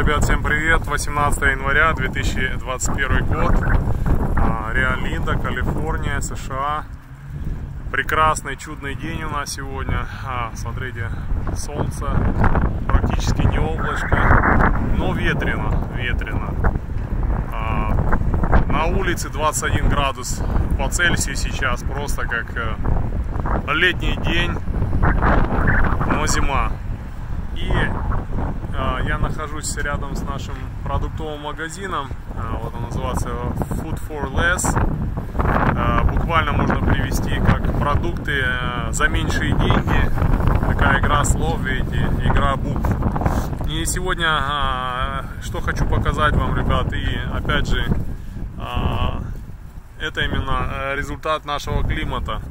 ребят, всем привет! 18 января 2021 год. А, Риолинда, Калифорния, США. Прекрасный, чудный день у нас сегодня. А, смотрите, солнце, практически не облачко, но ветрено, ветрено. А, на улице 21 градус по Цельсию сейчас, просто как э, летний день, но зима. И я нахожусь рядом с нашим продуктовым магазином. А, вот он называется Food for Less. А, буквально можно привести как продукты за меньшие деньги. Такая игра слов, видите, игра букв. И сегодня что хочу показать вам, ребят, и опять же, это именно результат нашего климата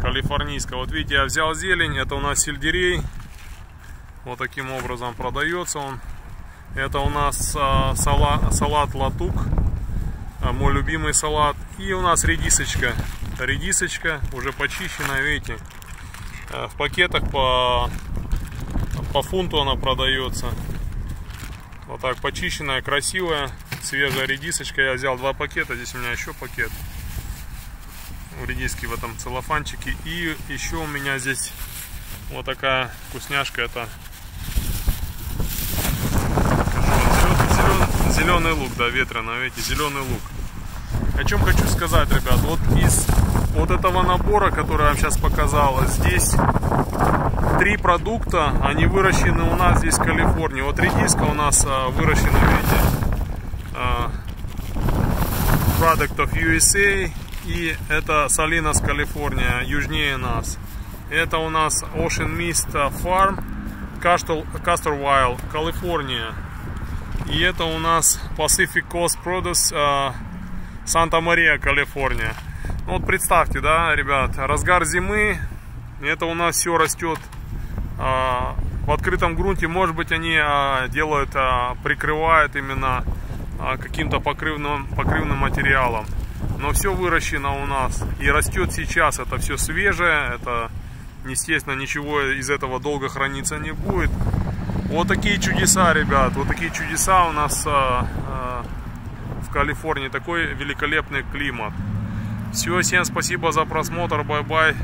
калифорнийского. Вот видите, я взял зелень, это у нас сельдерей вот таким образом продается он. Это у нас а, салат, салат латук. А, мой любимый салат. И у нас редисочка. Редисочка уже почищенная, видите. А, в пакетах по, по фунту она продается. Вот так почищенная, красивая, свежая редисочка. Я взял два пакета. Здесь у меня еще пакет. Редиски в этом целлофанчике. И еще у меня здесь вот такая вкусняшка. Это Зеленый лук, да, ветрено, видите, зеленый лук. О чем хочу сказать, ребят, вот из вот этого набора, который я вам сейчас показал, здесь три продукта, они выращены у нас здесь в Калифорнии. Вот редиска у нас а, выращена, видите, а, Product of USA, и это Salinas, Калифорния, южнее нас. Это у нас Ocean Mist Farm, Castor, Castor Wild, Калифорния. И это у нас Pacific Coast Produce э, Санта-Мария, Калифорния. Ну, вот представьте, да, ребят, разгар зимы, это у нас все растет э, в открытом грунте. Может быть, они э, делают, прикрывают именно каким-то покрывным, покрывным материалом. Но все выращено у нас и растет сейчас. Это все свежее, это, естественно, ничего из этого долго храниться не будет. Вот такие чудеса, ребят, вот такие чудеса у нас а, а, в Калифорнии. Такой великолепный климат. Все, всем спасибо за просмотр, bye-bye.